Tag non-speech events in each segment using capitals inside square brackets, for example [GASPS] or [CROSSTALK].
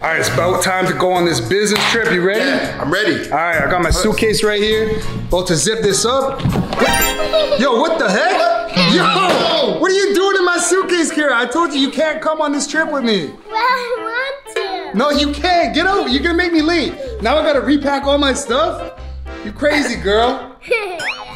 All right, it's about time to go on this business trip. You ready? Yeah, I'm ready. All right, I got my suitcase right here. About to zip this up. Yo, what the heck? Yo, what are you doing in my suitcase, Kira? I told you you can't come on this trip with me. Well, I want to. No, you can't. Get over. You're gonna make me late. Now I gotta repack all my stuff. You crazy, girl. [LAUGHS]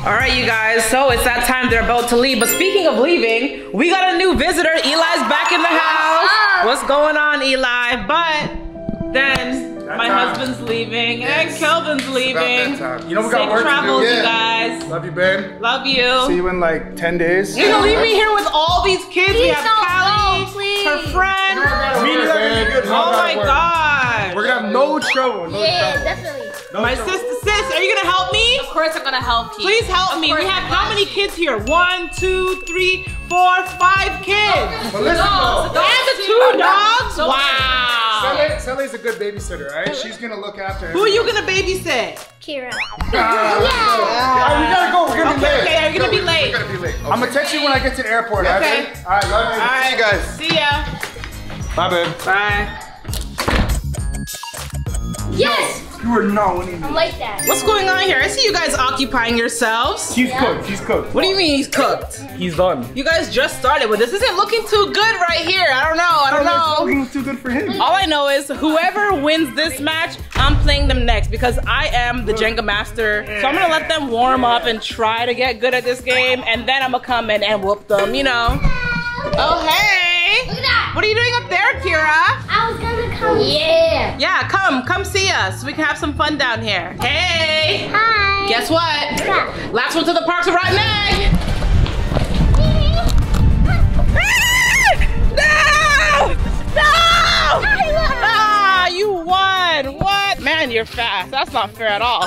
All right, you guys. So it's that time they're about to leave. But speaking of leaving, we got a new visitor. Eli's back in the house. What's going on, Eli? But then my time. husband's leaving Yes. and Kelvin's leaving. that time. You know we got Safe work to do. travels, you guys. Love you, babe. Love you. See you. you in like 10 days. You're gonna leave me here with all these kids. we have don't Cali, go, please. her friend. Me neither, babe. Oh my god. We're gonna have no trouble. No yeah, trouble. definitely. No My trouble. sister, sis, are you gonna help me? Of course I'm gonna help you. Please help Of me. We have I how many kids here? One, two, three, four, five kids. But listen, Dogs, dogs And the two dogs? Wow. Sally, Sally's a good babysitter, right? She's gonna look after Who are you gonna babysit? Kira. Ah, All right, we gotta go. We're gonna be late. okay, are you gonna be late. We're gonna be late. I'm gonna text you when I get to the airport. Okay. Okay. All right, love you. All right, you guys. See ya. Bye, babe. Bye. Yes, You are not winning. I like that. What's going on here? I see you guys occupying yourselves. He's cooked. He's cooked. What do you mean he's cooked? He's done. You guys just started, but this isn't looking too good right here. I don't know. I don't know. It was too good for him. All I know is whoever wins this match, I'm playing them next because I am the Jenga master. So I'm gonna let them warm up and try to get good at this game, and then I'm gonna come in and whoop them, you know. Oh, hey! Look at that. What are you doing up there, Kira? I was gonna come. Yeah. Yeah, come, come see us. We can have some fun down here. Hey! Hi. Guess what? Yeah. Last one to the park to ride Meg! No! No! Ah, you won! What? Man, you're fast. That's not fair at all.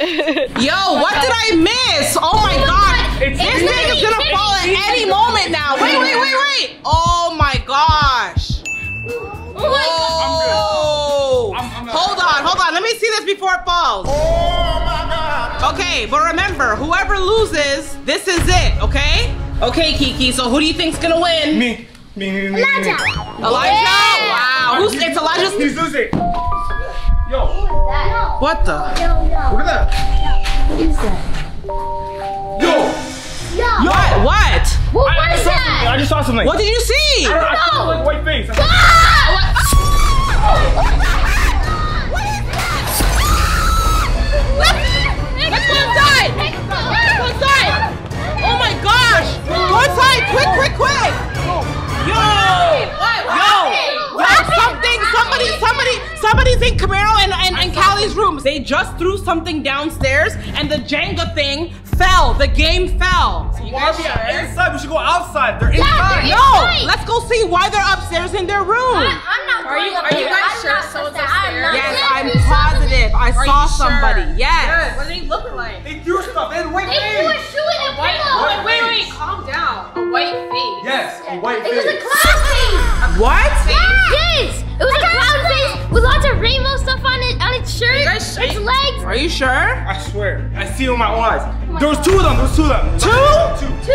Yo, what did I miss? Oh my god! It's this thing is gonna fall at any moment now. Wait, wait, wait, wait! Oh my gosh! Oh my god. Whoa! I'm- I'm not- hold on, hold on. Let me see this before it falls. Oh my God. Okay, but remember, whoever loses, this is it, okay? Okay, Kiki, so who do you think's gonna win? Me. Me. Me. Me. me, me. Elijah. Elijah? Yeah. Wow. Who's it's Elijah's He's losing. Yo, What the? Yo, yo. look at that. What is that? Yo. Yo. What? What? What I, I was just saw something. I just saw something. What did you see? I, I saw No. like white face. I- Let's [LAUGHS] Go inside! Quick, quick, quick! Yo! Yo! Yo! Something, somebody, somebody, somebody's in Kameiro and, and, and Cali's rooms. They just threw something downstairs and the Jenga thing fell. The game fell. Why are we inside? We should go outside. They're Yeah, inside. they're No! Let's go see why they're upstairs in their room. I'm not Are you- up are you guys I'm sure not someone's upset. Upstairs? Yes. I'm There's positive. I saw you sure? somebody. Yes. What are they looking like? They threw stuff. They had white somebody. They threw a face. shoe in a White, pillow. wait, wait, wait, calm down. A white face. Yes, a white It was a face. clown face. What? Yes. It was a clown face with lots of rainbow stuff on it on its shirt, You guys- its legs. Are you sure? I swear. I see it with my own eyes. Oh there was two of them. There was two of them. Two? Two. Two.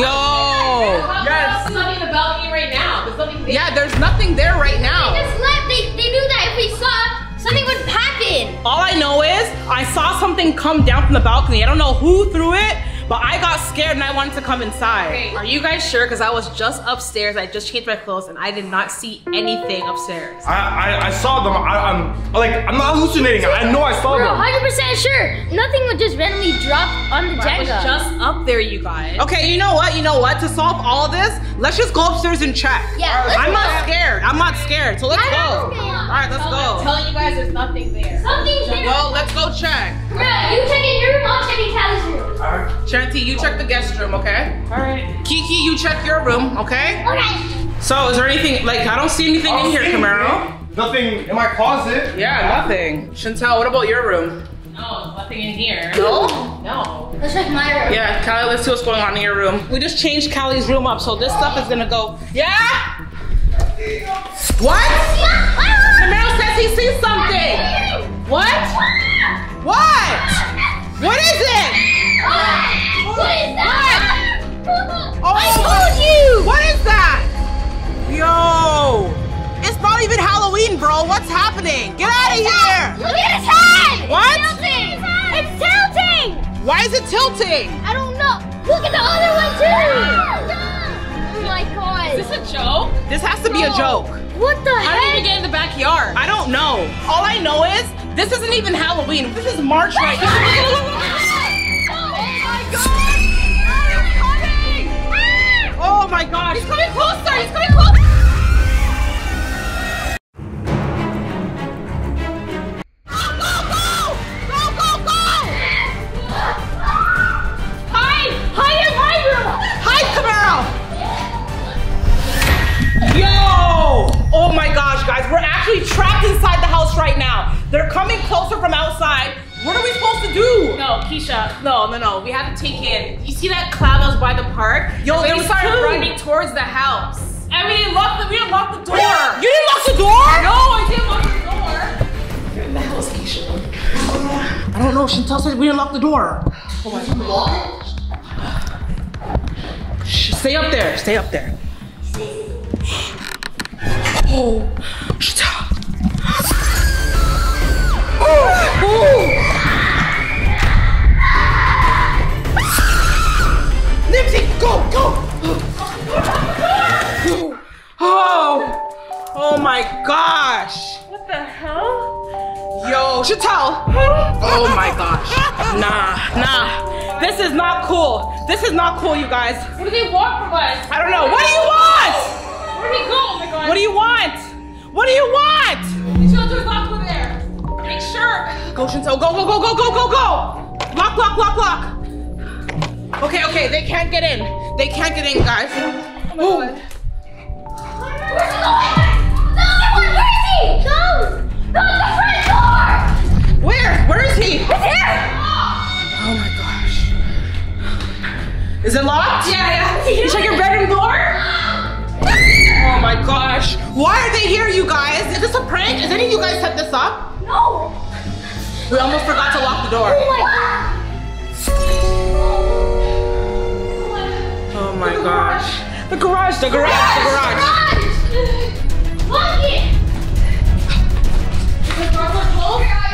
Yo. How Yes. There's nothing in the balcony right now. There's nothing there. Yeah, there's nothing there right now. They just left. They, they knew that if we saw something would happen. All I know is I saw something come down from the balcony. I don't know who threw it, but I got scared and I wanted to come inside. Okay, are you guys sure? Because I was just upstairs. I just changed my clothes and I did not see anything upstairs. I, I, I saw them. I, I'm like I'm not hallucinating. I know I saw We're them. 100% sure. Nothing would just randomly drop on the I was just up there, you guys. Okay, you know what? You know what? To solve all this, let's just go upstairs and check. Yeah, let's I'm go. not scared. I'm not scared. So let's I'm go. All right, let's go. I'm go. telling you guys, there's nothing there. Something's there. Well, let's go check. Bruh, you check in your room, I'll check in Cali's room. Shanti, you check the guest room, okay? All right. Kiki, you check your room, okay? Okay. So, is there anything like I don't see anything in here, Kameiro? Nothing in my closet. Yeah, nothing. Chantel, what about your room? No, nothing in here. No? No. Let's check my room. Yeah, Cali, let's see what's going on in your room. We just changed Cali's room up, so this stuff is gonna go. Yeah? What? Kameiro says he sees something. What? What? What is it? What is that? Oh, I told you! What is that? Yo! It's not even Halloween, bro. bro. What's happening? Get out of here! Look at his head! What? It's tilting! It's tilting! Why is it tilting? I don't know. Look at the other one too! Oh my god. Is this a joke? This has to be a joke. What the hell? How did you heck? get in the backyard? I don't know. All I know is this isn't even Halloween. This is March right now. [LAUGHS] Chantel said we didn't lock the door. Shh, Stay up there. Stay up there. Oh, Yo, Chantel. Oh my gosh. Nah, nah. This is not cool. This is not cool, you guys. What do they want from us? I don't know. What do you want? Where did he go? Oh my god. What do you want? What do you want? The shelter's locked over there. Make sure. Go, Chantel. Go, go, go, go, go, go, go. Lock, lock, lock, lock. Okay, okay. They can't get in. They can't get in, guys. Oh, Where's he going? The other one! Where is he? Those! Those the front door! Where? Where is he? It's here! Oh my gosh. Is it locked? Yeah, yeah. You check your bedroom door? [GASPS] Oh my gosh. Why are they here, you guys? Is this a prank? Is any of you guys set this up? No! We almost forgot to lock the door. Oh my god! Oh my gosh. The garage, the garage, the garage. Lock it!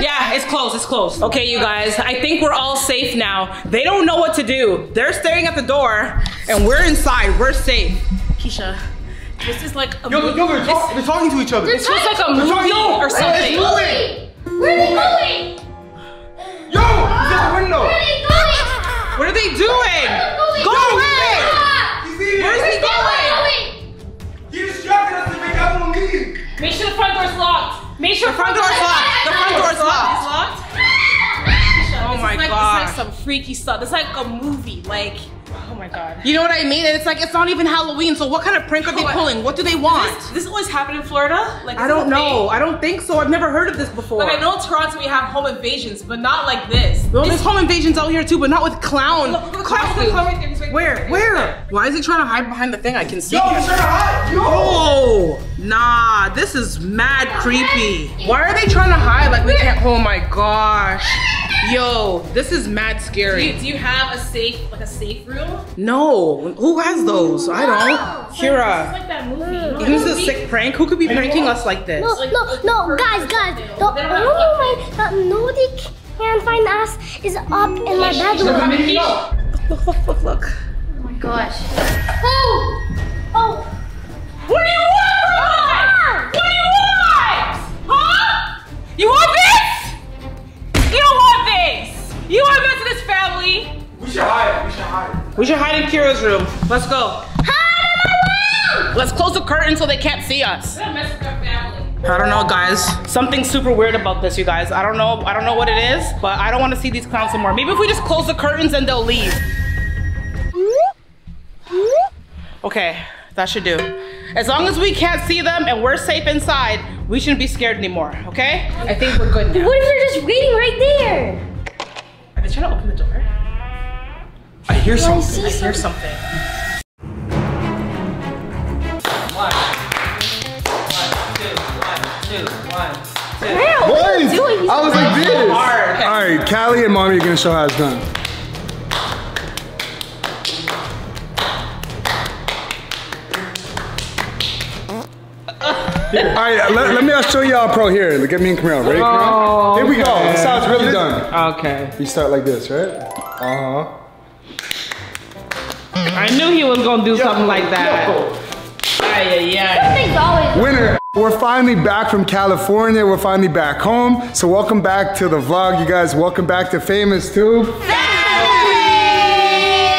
Yeah, it's closed, it's closed. Okay, you guys, I think we're all safe now. They don't know what to do. They're staring at the door, and we're inside. We're safe. Keshia, this is like a Yo, movie. yo, they're, talk- they're talking to each other. This feels like a movie talking- or It's something. moving. Where are they going? Yo, he's at the window. Where are they going? What are they doing? Going. Go away! Ah! He's eating. Where's he going? they going? He distracted us to make everyone leave. Make sure the front door's locked. Make sure The front door's locked. The front door's It's locked. locked. Oh This my is like, gosh. This is like some freaky stuff. This is like a movie. Like, oh my god. You know what I mean? And it's like, it's not even Halloween, so what kind of prank are they What? pulling? What do they want? This, this always happen in Florida? Like, I don't know. thing? I don't think so. I've never heard of this before. Like, I know in Toronto we have home invasions, but not like this. Well, This- there's home invasions out here too, but not with clown Look, look, look, costumes. look, look, look, look, look, Where? Where? Why is he trying to hide behind the thing? I can see. Yo, him. he's trying to hide. Yo. Oh, nah, this is mad creepy. Why are they trying to hide like we can't? Oh my gosh. Yo, this is mad Do you, scary. do you have a safe, like a safe room? No, who has those? I don't. It's Kira, like that movie. You know this a sick prank. Who could be pranking us like this? No, no, no, guys, guys. The only way that nobody can find us is up in my bedroom. Look, look, look, look. Oh my gosh. Oh! Oh! What do you want from us? What do you want? Huh? You want this? You don't want this. You want this in this family? We should hide. We should hide. We should hide in Kira's room. Let's go. Hide in my room! Let's close the curtain so they can't see us. I don't know, guys. Something super weird about this, you guys. I don't know. I don't know what it is, but I don't want to see these clowns anymore. Maybe if we just close the curtains and they'll leave. Okay, that should do. As long as we can't see them and we're safe inside, we shouldn't be scared anymore. Okay? I think we're good now. What if they're just waiting right there? Are they trying to open the door? I hear something. see I hear something. something. Cali and mommy are gonna show how it's done. All right, let, let me show y'all pro here. Look at me and Camille. Ready, Camille? Oh, Here we go. okay. This is how it's really done. Okay. You start like this, right? Uh-huh. I knew he was gonna do something like that. Ay, ay, ay. Things always. Winner. We're finally back from California. We're finally back home. So welcome back to the vlog, you guys. Welcome back to Famous Tube.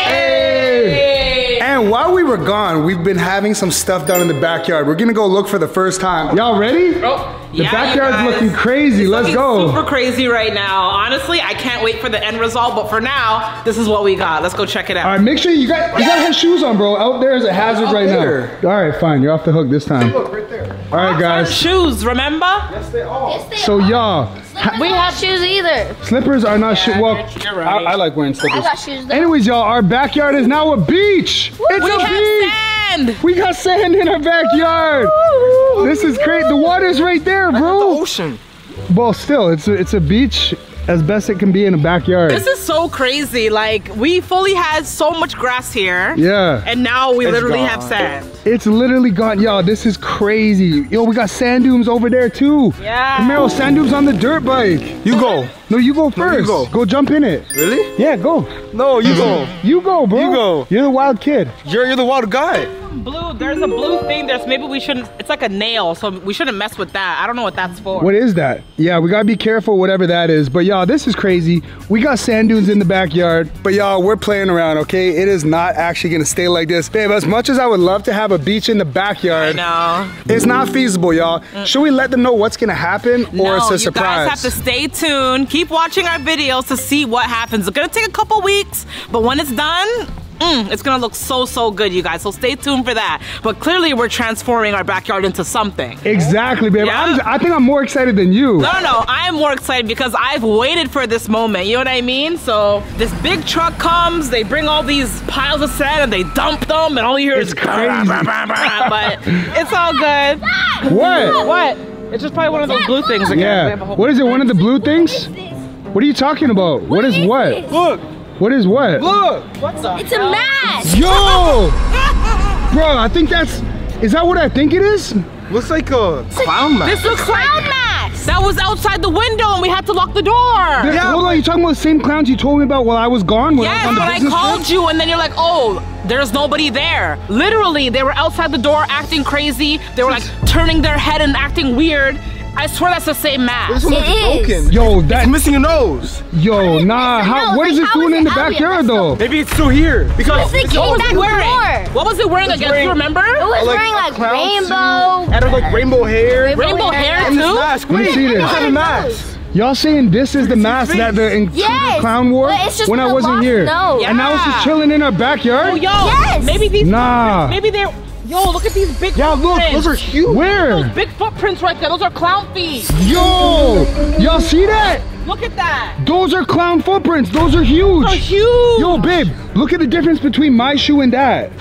Hey! And while we were gone, we've been having some stuff done in the backyard. We're gonna go look for the first time. Y'all ready? Oh, The yeah, backyard's looking crazy. It's Let's looking go. Super crazy right now. Honestly, I can't wait for the end result. But for now, this is what we got. Let's go check it out. All right, make sure you got you gotta have shoes on, bro. Out there is a hazard Out right there. now. All right, fine. You're off the hook this time. Look right there. All right, guys. Shoes, remember? Yes, they are. So y'all, We have shoes either. slippers are not shoe. Well, right. I, I like wearing slippers. I got shoes though. Anyways, y'all, our backyard is now a beach. It's We a have beach. sand. We got sand in our backyard. This is great. The water's right there, bro. The bro. ocean. Well, still, it's a, it's a beach as best it can be in a backyard. This is so crazy. Like we fully had so much grass here. Yeah. And now we It's literally gone. have sand. It's literally gone. Y'all, this is crazy. Yo, we got sand dunes over there too. Yeah. Kameiro, sand dunes on the dirt bike. You go. No, you go first. go. Go jump in it. Really? Yeah, go. No, you go. You go, bro. You go. You're the wild kid. You're you're the wild guy. Blue, there's a blue thing. There's maybe we shouldn't. It's like a nail, so we shouldn't mess with that. I don't know what that's for. What is that? Yeah, we gotta be careful, whatever that is. But y'all, this is crazy. We got sand dunes in the backyard. But y'all, we're playing around, okay? It is not actually gonna stay like this. Babe, as much as I would love to have a beach in the backyard, No. it's not feasible, y'all. Mm. Should we let them know what's gonna happen or no, it's a you surprise? You guys have to stay tuned. Keep watching our videos to see what happens. It's gonna take a couple weeks, but when it's done, mm, it's gonna look so so good, you guys. So stay tuned for that. But clearly, we're transforming our backyard into something. Exactly, babe. Yeah. I'm, I think I'm more excited than you. No, no, no. I am more excited because I've waited for this moment. You know what I mean? So this big truck comes, they bring all these piles of sand and they dump them, and all you hear is It's crazy. but [LAUGHS] it's all good. What? What? It's just probably one of those blue things again. Yeah. have a whole- What is it? One of the blue things? What are you talking about? what is, what? Look, What is what? look. What's up? It's a mask. Yo! [LAUGHS] Bro, I think that's. Is that what I think it is? Looks like a clown mask. This looks Clown like mask. that was outside the window and we had to lock the door. Yeah, Hold on, you talking about the same clowns you told me about while I was gone? When I was on the but I called trip? you and then you're like, oh, there's nobody there. Literally, they were outside the door acting crazy. They were like turning their head and acting weird. I swear that's the same This mask. one looks It is. broken. Yo, It's that. missing a nose. Yo, nah. How, nose? what is Like, it doing in the backyard That's though? Maybe it's still here because It's the What was back it wearing? door. What was it wearing again? Do you remember? It was like, wearing a like clown rainbow. suit, and like rainbow hair. Rainbow hair And this too? mask. Let me Wait, see this. Look at the mask. Y'all saying this is the mask that the Yes, clown wore but it's just when I wasn't here, nose. and now it's just chilling in our backyard? Oh, yo, Yes. maybe these Nah. maybe they're yo, look at these big Yeah, look, footprints. those are huge. Where? big footprints right there. Those are clown feet. Yo, y'all see that? Look at that. Those are clown footprints. Those are huge. Those are huge. Yo, babe, look at the difference between my shoe and that.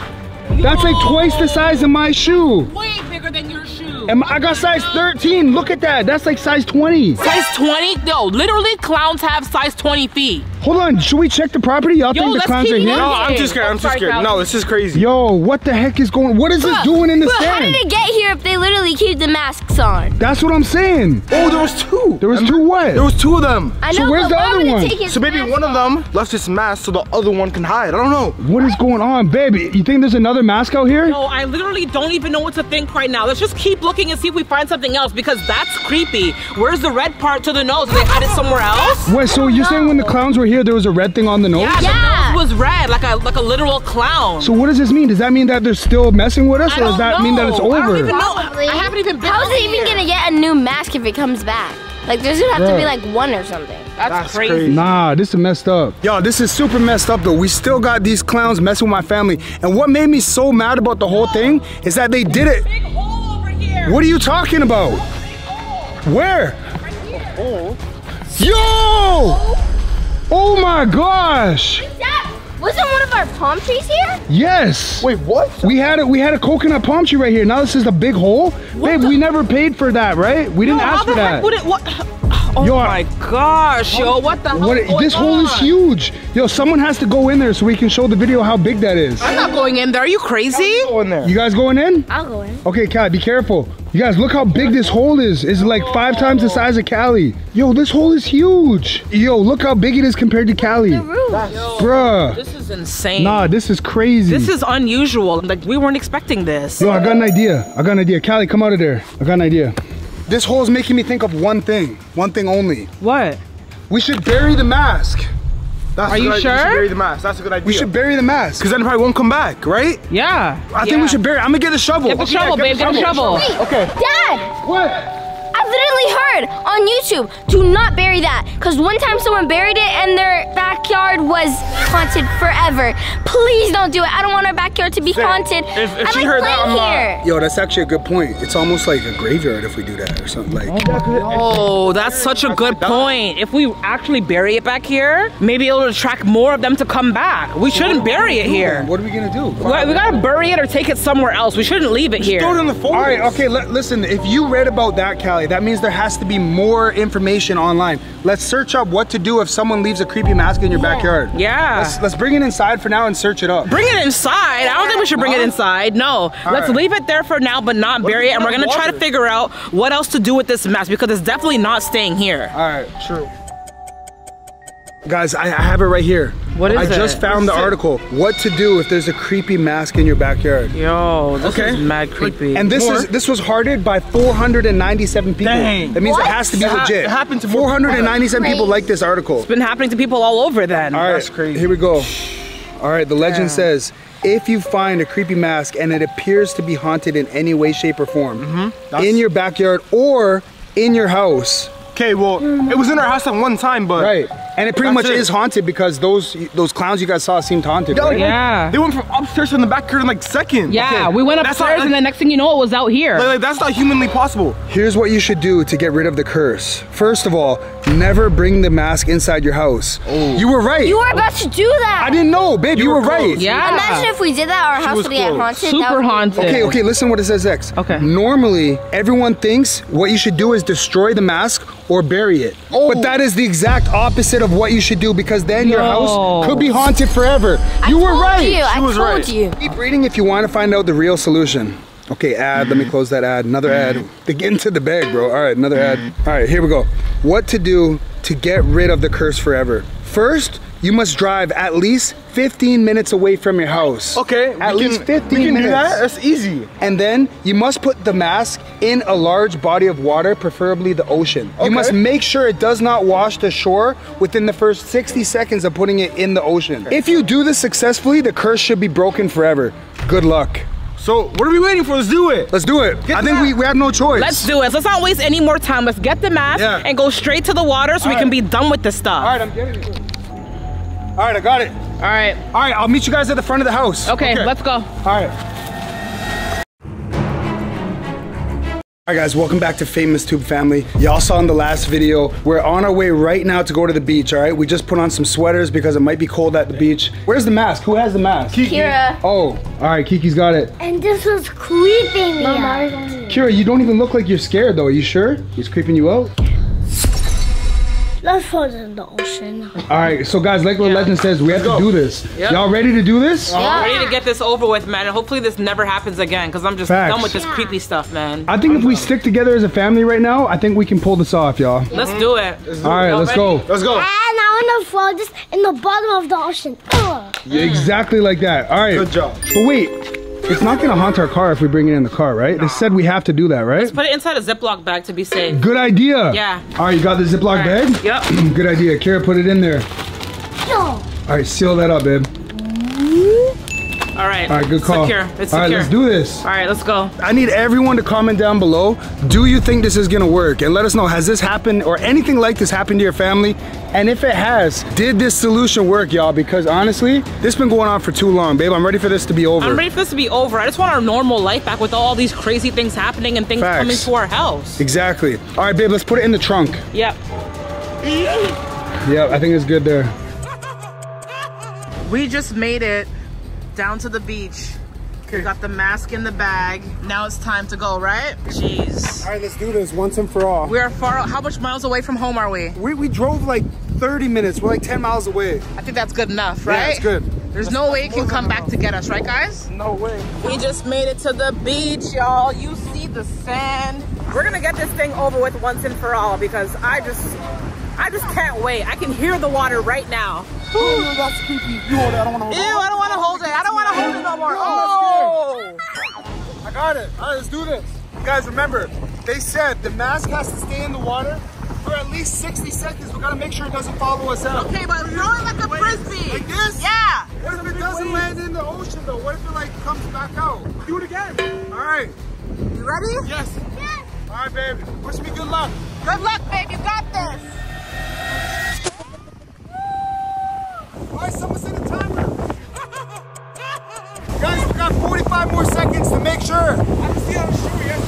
That's like twice the size of my shoe. Way bigger than your shoe. And I got size 13. Look at that. That's like size 20. Size 20? No, literally clowns have size 20 feet. Hold on. Should we check the property? Y'all think the clowns are here? No. I'm just scared. I'm too sorry, scared. Cal. No, this is crazy. Yo, what the heck is going? On? What is this doing in the But how did it get here if they literally keep the masks on? That's what I'm saying. Oh, there was two. There was two what? There was two of them. I So know, where's the other one? So maybe one of them left his mask so the other one can hide. I don't know. What is going on, baby? You think there's another mask out here? No, I literally don't even know what to think right now. Let's just keep looking and see if we find something else because that's creepy. Where's the red part to the nose? Did they hide it somewhere else? Wait, so you're saying when the clowns were here, there was a red thing on the nose? Yeah, Yeah. the nose was red, like a like a literal clown. So what does this mean? Does that mean that they're still messing with us, I or does don't that mean that it's know. I don't over? even know. Probably. I haven't even been. How's out it even gonna get a new mask if it comes back? Like, there's gonna have to be like one or something. That's, That's crazy. crazy. Nah, this is messed up. Yo, this is super messed up though. We still got these clowns messing with my family. And what made me so mad about the whole thing is that they did it. Big hole over here. What are you talking about? Where? Yo! Oh. Oh my gosh! That wasn't one of our palm trees here? Yes. Wait, what? We had a we had a coconut palm tree right here. Now this is a big hole. Babe, the- we never paid for that, right? We didn't how ask the for heck that. would it? What? Oh Yo, my gosh, yo, what the hell? What, is going this hole is on? huge. Yo, someone has to go in there so we can show the video how big that is. I'm not going in there. Are you crazy? Go in there. You guys going in? I'll go in. Okay, Kat, be careful. You guys, look how big this hole is. It's like five times the size of Cali. Yo, this hole is huge. Yo, look how big it is compared to Cali. Bruh. This is insane. Nah, this is crazy. This is unusual. Like we weren't expecting this. Yo, I got an idea. I got an idea. Cali, come out of there. I got an idea. This hole is making me think of one thing. One thing only. What? We should bury the mask. That's Are a you good idea. We should bury the mask. That's a good idea. We should bury the mask. Because then it probably won't come back, right? Yeah. I think we should bury it. I'm gonna get a shovel. Get the Okay, shovel, get babe. Get the shovel. Okay. Dad, What? I literally heard on YouTube to not bury that because one time someone buried it and their backyard was haunted forever. Please don't do it. I don't want our backyard to be haunted. if- if I she like heard that, playing I'm not- here. Yo, that's actually a good point. It's almost like a graveyard if we do that or something like. Oh, that's such a good point. If we actually bury it back here, maybe it'll attract more of them to come back. We shouldn't bury it here. What are we gonna do? We, we gotta bury it or take it somewhere else. We shouldn't leave it here. Throw it in the forest. All right, okay, listen, if you read about that, Cali, that means there has to be more information online. Let's search up what to do if someone leaves a creepy mask in your backyard. Yeah. Let's, let's bring it inside for now and search it up. Bring it inside. I don't think we should bring it uh-huh. inside. No. Let's right. leave it there for now, but not bury it. And we're gonna try to figure out what else to do with this mask because it's definitely not staying here. All right, true. Guys, I, I have it right here. What is I it? I just found the article. What to do if there's a creepy mask in your backyard. Yo, this Okay. is mad creepy. And this More. is this was hearted by 497 people. Dang. That means What? it has to be It ha- legit. it happened to more 497 people like this article. it's been happening to people all over then. All right, That's crazy. Here we go. All right, the legend says if you find a creepy mask and it appears to be haunted in any way, shape, or form, Mm-hmm. in your backyard or in your house, Okay, well, it was in our house at one time, but right? And it pretty much it. is haunted because those those clowns you guys saw seemed haunted. Yeah, right? Yeah. They went from upstairs to the backyard in like seconds. Yeah, Okay, we went upstairs not, and the next thing you know, it was out here. like, like, that's not humanly possible. Here's what you should do to get rid of the curse. First of all, never bring the mask inside your house. Oh. You were right. You were about to do that. I didn't know, babe. You, You were, were right. close. yeah. Imagine if we did that, our house was would get close. haunted. That Super would be- haunted. Okay, okay, listen what it says next. Okay. Normally, everyone thinks what you should do is destroy the mask or bury it. Oh. But that is the exact opposite of what you should do because then your house could be haunted forever. I you were right. You, I was told right. you. Keep reading if you want to find out the real solution. Okay, ad. Let me close that ad. Another ad. They get into the bag, bro. All right, another ad. All right, here we go. What to do to get rid of the curse forever? First, you must drive at least 15 minutes away from your house. Okay, At we least can, 15 we can minutes. do that. That's easy. And then you must put the mask in a large body of water, preferably the ocean. You must make sure it does not wash the shore within the first 60 seconds of putting it in the ocean. If you do this successfully, the curse should be broken forever. Good luck. So what are we waiting for? Let's do it. Let's do it. Get I think the we, we have no choice. Let's do it. Let's not waste any more time. Let's get the mask Yeah. and go straight to the water so we All can be done with this stuff. All right, I'm getting it. All right, I got it. All right. All right, I'll meet you guys at the front of the house. Okay, let's go. All right. All right guys, welcome back to Famous Tube Family. Y'all saw in the last video, we're on our way right now to go to the beach, all right? We just put on some sweaters because it might be cold at the beach. Where's the mask? Who has the mask? Kira. Oh, all right, Kiki's got it. And this was creeping me out. Kira, you don't even look like you're scared though. Are you sure? He's creeping you out? Let's put it in the ocean. All right, so guys, like what Legend says, we have to do this. Yep. Y'all ready to do this? Yeah. Ready to get this over with, man. And hopefully this never happens again because I'm just Facts. done with this Yeah. creepy stuff, man. I think if we stick together as a family right now, I think we can pull this off, y'all. Let's do it. All right, Y'all let's ready? go. Let's go. And I want to throw this in the bottom of the ocean. Ugh. Exactly like that. All right. Good job. But wait, it's not gonna haunt our car if we bring it in the car, right? They said we have to do that, right? Let's Put it inside a Ziploc bag to be safe. Good idea. Yeah. All right, you got the Ziploc All right. bag? Yep. [CLEARS THROAT] Good idea. Kara, put it in there. No. All right, seal that up, babe. All right. All right, good call. Secure. It's All right, secure. let's do this. All right, let's go. I need everyone to comment down below. Do you think this is gonna work? And let us know, has this happened or anything like this happened to your family? And if it has, did this solution work, y'all? Because honestly, this has been going on for too long, babe. I'm ready for this to be over. I'm ready for this to be over. I just want our normal life back with all these crazy things happening and things Facts. coming to our house. Exactly. All right, babe, let's put it in the trunk. Yep. yep, I think it's good there. We just made it down to the beach. We got the mask in the bag. Now it's time to go, right? Jeez. All right, let's do this once and for all. We are far. How much miles away from home are we? We, we drove like 30 minutes. We're like 10 miles away. I think that's good enough, right? Yeah, it's good. There's no way it can come back to get us, right, guys? No way. We just made it to the beach, y'all. You see the sand. We're gonna get this thing over with once and for all because I just, I just can't wait. I can hear the water right now. Oh, that's creepy. You hold it. I don't want to Ew, hold it. I don't wanna hold it. I don't wanna hold it no more. Oh! I got it. All right, let's do this. You Guys, remember, they said the mask has to stay in the water for at least 60 seconds. We gotta make sure it doesn't follow us out. Okay, but throw it like a frisbee. Like this? Yeah. What if it doesn't land in the ocean though? What if it like comes back out? Do it again. All right. You ready? Yes. All right, baby. Wish me good luck. Good luck, babe. You got this. All right, someone set a timer. [LAUGHS] Guys, we got 45 more seconds to make sure. I can see on the shoe yet.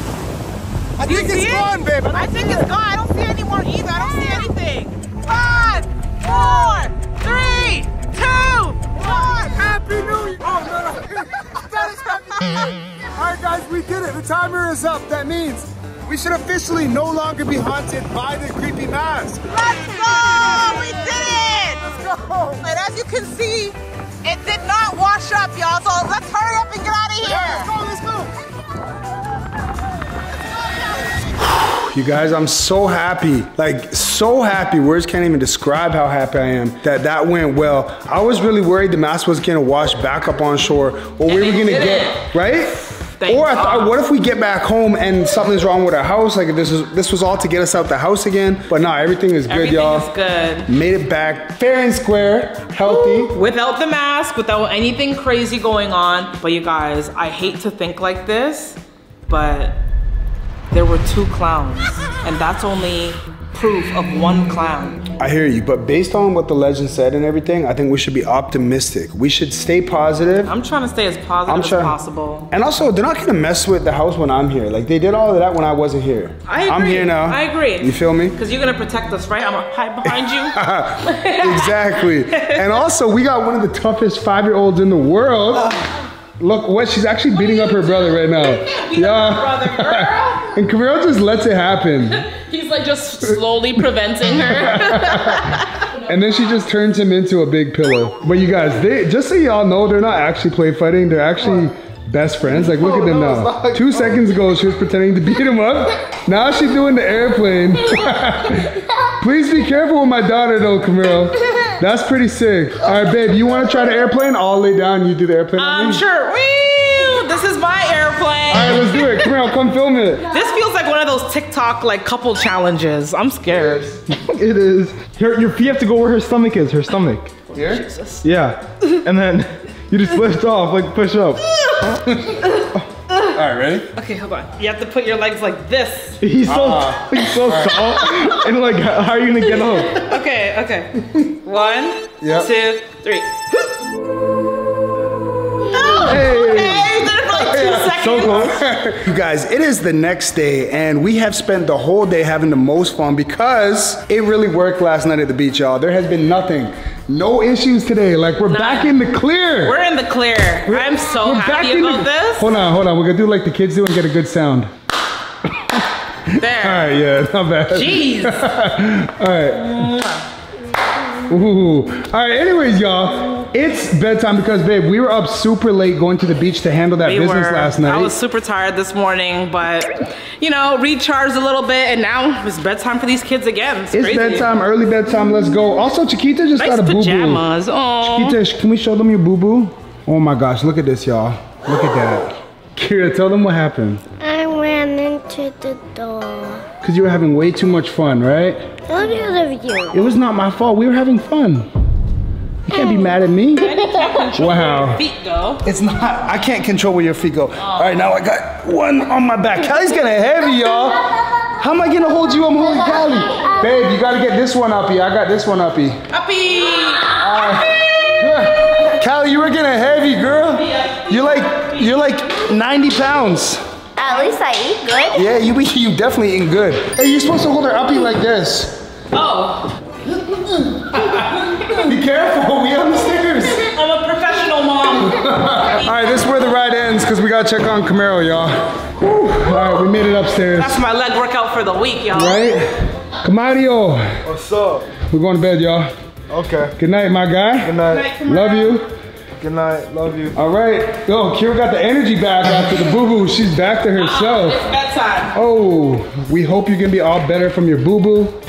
I think it's it? gone, babe. I think it's gone. I don't see any more either. I don't see ah! anything. Five, four, three, two, one. Happy New Year! Oh, no, no. [LAUGHS] that is Happy New Year. All right, guys, we did it. The timer is up. That means we should officially no longer be haunted by the creepy mask. Let's go! We did it! Let's go. And as you can see, it did not wash up, y'all. So let's hurry up and get out of Let's here. go, let's go. You guys, I'm so happy, like so happy. Words can't even describe how happy I am that that went well. I was really worried the mask was gonna wash back up on shore, or we were it gonna didn't. get right. Thank or I thought, uh, what if we get back home and something's wrong with our house? Like this is this was all to get us out the house again. But nah, everything is good, Everything y'all. is good. Made it back fair and square, healthy. Without the mask, without anything crazy going on. But you guys, I hate to think like this, but there were two clowns. And that's only proof of one clown. I hear you, but based on what the legend said and everything, I think we should be optimistic. We should stay positive. I'm trying to stay as positive I'm as possible. And also, they're not gonna mess with the house when I'm here. Like they did all of that when I wasn't here. I agree. I'm here now. I agree. You feel me? Because you're gonna protect us, right? I'm gonna hide behind you. [LAUGHS] exactly. And also, we got one of the toughest five-year-olds in the world. Look what she's actually beating up her brother right now. [LAUGHS] Yeah. brother, girl. And Camille just lets it happen. [LAUGHS] He's like just slowly preventing her. [LAUGHS] And then she just turns him into a big pillow. But you guys, they just so y'all know, they're not actually play fighting. They're actually best friends. Like, look at them oh, now. Two seconds ago, she was pretending to beat him up. Now she's doing the airplane. [LAUGHS] Please be careful with my daughter, though, Camille. That's pretty sick. All right, babe, you want to try the airplane? I'll lay down. You do the airplane. on I'm me? sure. Woo! This is my airplane. All right, let's do it. Camille, come film it. This feels like one of those TikTok like couple challenges. I'm scared. [LAUGHS] It is. Her, your feet have to go where her stomach is. Her stomach. Here? Jesus. Yeah. And then [LAUGHS] you just lift off, like push up. All right, ready? Okay, hold on. You have to put your legs like this. He's so Ah. he's so tall. And like, how are you gonna get up? Okay, okay. One, Yep. two, three. Hey. Hey, you did it for like two [LAUGHS] seconds. So close. You guys, it is the next day, and we have spent the whole day having the most fun because it really worked last night at the beach, y'all. There has been nothing, no issues today. Like we're back in the clear. We're in the clear. I'm so happy in about the- this. Hold on, hold on. We're gonna do like the kids do and get a good sound. There. [LAUGHS] All right, yeah, not bad. Jeez. [LAUGHS] All right. Ooh. All right. Anyways, y'all, it's bedtime because, babe, we were up super late going to the beach to handle that We business were. last night. I was super tired this morning, but you know, recharged a little bit, and now it's bedtime for these kids again. It's, it's crazy. bedtime, early bedtime. Let's go. Also, Chiquita just Nice got a boo boo. pajamas. Oh. Chiquita, can we show them your boo boo? Oh my gosh, look at this, y'all. Look at that. [LAUGHS] Kira, tell them what happened. I ran into the door. Because you were having way too much fun, right? Don't you of you? It was not my fault. We were having fun. You can't be mad at me. Wow. Feet though. It's not, I can't control where your feet go. All right, now I got one on my back. Cali's getting heavy, y'all. How am I gonna hold you? I'm holding Cali. Babe, you gotta get this one uppy. I got this one uppy. Puppy. Cali, [LAUGHS] you were getting heavy, girl. You're like, you're like 90 pounds. At least I eat good. Yeah, you [LAUGHS] you definitely eating good. Hey, you're supposed to hold her uppy like this. Oh, Be careful, we on the stairs. I'm a professional mom. [LAUGHS] All right, this is where the ride ends because we gotta check on Kameiro, y'all. Whew. All right, we made it upstairs. That's my leg workout for the week, y'all. Right? Kameiro, What's up? we're going to bed, y'all. Okay. Good night, my guy. Good night. Love you. Good night. Love you. All right. Yo, Kira got the energy back after the boo boo. She's back to herself. It's bedtime. Oh, we hope you can be all better from your boo boo.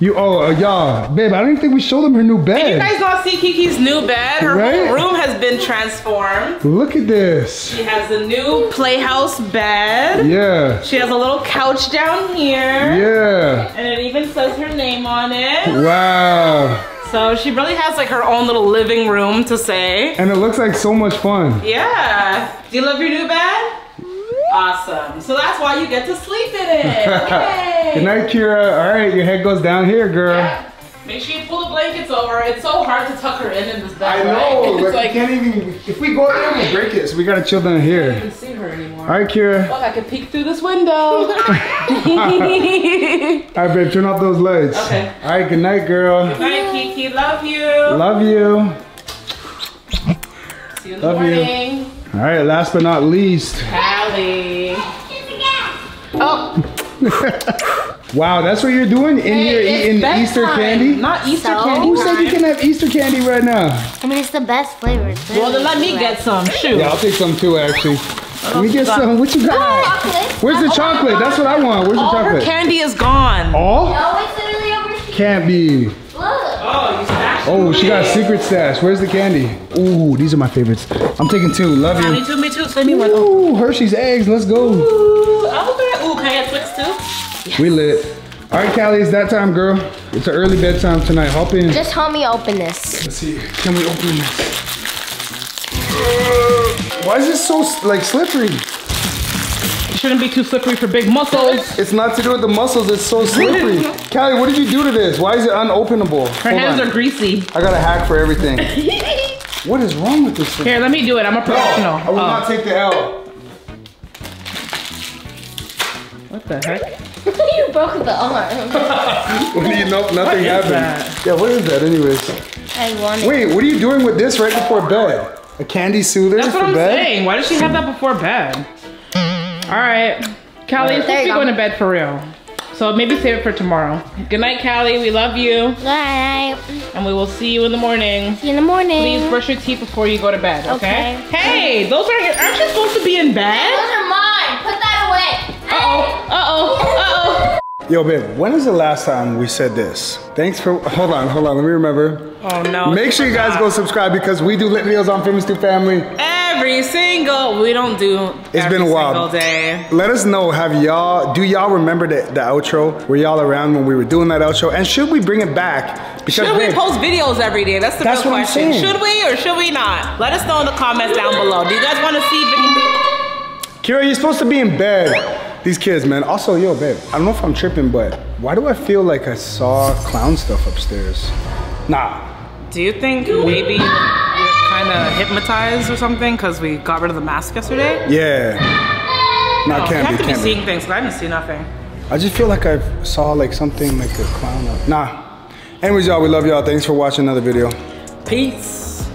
You, oh, uh, y'all, babe, I don't even think we showed them her new bed. And You guys not see Kiki's new bed? Her Right? whole room has been transformed. Look at this. She has a new playhouse bed. Yeah, She has a little couch down here. yeah. And it even says her name on it. Wow. So she really has like her own little living room to say. And it looks like so much fun. Yeah. Do you love your new bed? Awesome. So that's why you get to sleep in it. Yay. [LAUGHS] Good night, Kira. All right, your head goes down here, girl. Make sure you pull the blankets over. It's so hard to tuck her in in this bed. I bed. know, [LAUGHS] Right? but It's like we can't even, if we go in there, we'll break it. So we gotta chill down here. I can't even see her anymore. All right, Kira. Look, I can peek through this window. [LAUGHS] [LAUGHS] All right, babe, turn off those lights. Okay. All right, good night, girl. Bye, Kiki. Love you. Love you. See you in the Love you. morning. All right, last but not least. Cali. Oh, Wow, that's what you're doing in here it's eating Easter bedtime, candy? Not Easter So? candy. Who said you can have Easter candy right now? I mean, it's the best flavor. It's Well, then let me get some. Shoot. Yeah, I'll take some too, actually. Let me get got- some. What you got? Oh, chocolate. Where's the oh, chocolate? That's what I want. Where's the All her chocolate? candy is gone. All? No, it's literally over here. Can't be. Look. Oh, Oh, she got a secret stash. Where's the candy? Ooh, these are my favorites. I'm taking two. Love Me you. too, me too. Send me one. Ooh, Hershey's eggs. Let's go. Ooh, okay. Ooh, can I get Twix too? We lit. All right, Cali, it's that time, girl. It's an early bedtime tonight. Hop in. Just help me open this. Let's see. Can we open this? Why is this so like slippery? It shouldn't be too slippery for big muscles. It's not to do with the muscles. It's so slippery. [LAUGHS] Cali, what did you do to this? Why is it unopenable? Her hands are greasy. I got a hack for everything. [LAUGHS] what is wrong with this thing? Here, let me do it. I'm a professional. I will Oh, not take the L. what the heck? [LAUGHS] you broke the arm. [LAUGHS] When you know nothing is happened. that? Yeah, what is that, anyways? I want it. Wait, what are you doing with this right before bed? A candy soother That's for what I'm bed? saying. Why does she have that before bed? All right. Cali, it's supposed to be go. going to bed for real. So maybe save it for tomorrow. Good night, Cali. We love you. Good night. And we will see you in the morning. See you in the morning. Please brush your teeth before you go to bed, okay? Okay. Hey, those are your, aren't you supposed to be in bed? Uh-oh, uh-oh, uh-oh. Yo, babe, when is the last time we said this? Thanks for, hold on, hold on, let me remember. Oh no. Make sure you guys go subscribe because we do lit videos on Famous Tube Family. Every single, we don't do It's been a while. single day. Let us know, have y'all, do y'all remember the, the outro? Were y'all around when we were doing that outro? And should we bring it back? Because Should we post videos every day? That's the That's real question. Should we or should we not? Let us know in the comments down below. Do you guys want to see videos? Kira, you're supposed to be in bed. These kids, man. Also, yo, babe, I don't know if I'm tripping, but why do I feel like I saw clown stuff upstairs? Nah. Do you think maybe we're kind of hypnotized or something because we got rid of the mask yesterday? Yeah. Nah, Oh, can't you have be, to be can't be. seeing things I didn't see nothing. I just feel like I saw like something like a clown. Up. Nah. Anyways, y'all, we love y'all. Thanks for watching another video. Peace.